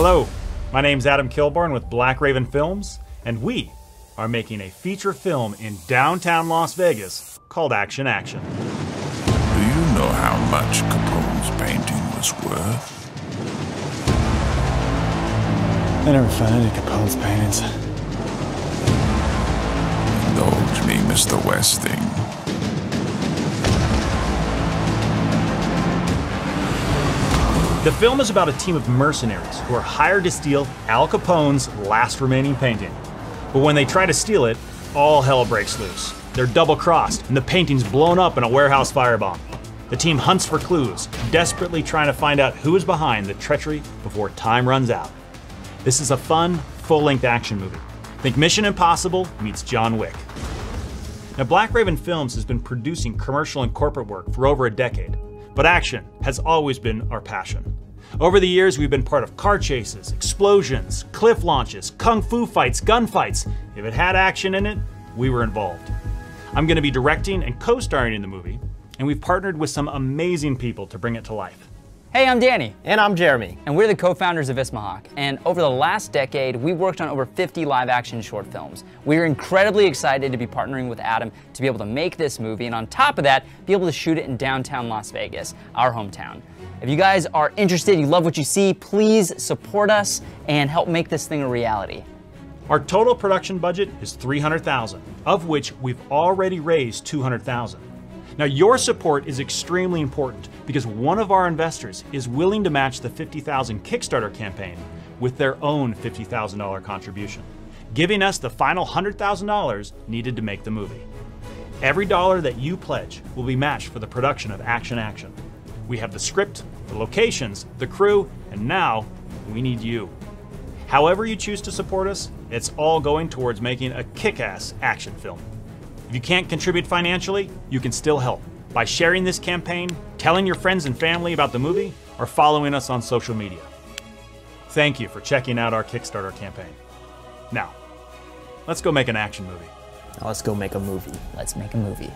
Hello, my name's Adam Kilborn with Black Raven Films, and we are making a feature film in downtown Las Vegas called Action Action. Do you know how much Capone's painting was worth? I never found any Capone's paintings. Indulge me, Mr. Westing. The film is about a team of mercenaries who are hired to steal Al Capone's last remaining painting. But when they try to steal it, all hell breaks loose. They're double crossed, and the painting's blown up in a warehouse firebomb. The team hunts for clues, desperately trying to find out who is behind the treachery before time runs out. This is a fun, full length action movie. Think Mission Impossible meets John Wick. Now, Black Raven Films has been producing commercial and corporate work for over a decade, but action has always been our passion. Over the years, we've been part of car chases, explosions, cliff launches, kung fu fights, gunfights. If it had action in it, we were involved. I'm going to be directing and co starring in the movie, and we've partnered with some amazing people to bring it to life. Hey, I'm Danny. And I'm Jeremy. And we're the co-founders of Ismahawk. And over the last decade, we've worked on over 50 live action short films. We are incredibly excited to be partnering with Adam to be able to make this movie, and on top of that, be able to shoot it in downtown Las Vegas, our hometown. If you guys are interested, you love what you see, please support us and help make this thing a reality. Our total production budget is 300,000, of which we've already raised 200,000. Now, your support is extremely important because one of our investors is willing to match the 50,000 Kickstarter campaign with their own $50,000 contribution, giving us the final $100,000 needed to make the movie. Every dollar that you pledge will be matched for the production of Action Action. We have the script, the locations, the crew, and now we need you. However, you choose to support us, it's all going towards making a kick ass action film. If you can't contribute financially, you can still help by sharing this campaign, telling your friends and family about the movie, or following us on social media. Thank you for checking out our Kickstarter campaign. Now, let's go make an action movie. Now let's go make a movie. Let's make a movie.